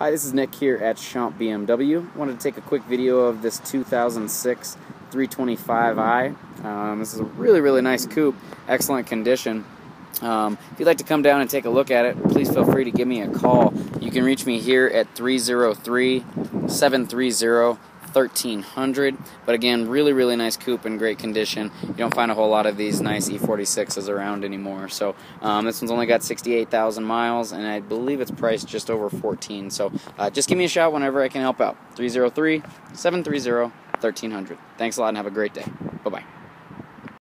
Hi, this is Nick here at Schomp BMW. Wanted to take a quick video of this 2006 325i. Um, this is a really, really nice coupe, excellent condition. Um, if you'd like to come down and take a look at it, please feel free to give me a call. You can reach me here at 303 730 1300 but again really really nice coupe in great condition. You don't find a whole lot of these nice e46s around anymore. So um, this one's only got 68,000 miles and I believe it's priced just over 14 so uh, just give me a shout whenever I can help out. 303 730 1300 thanks a lot and have a great day. Bye bye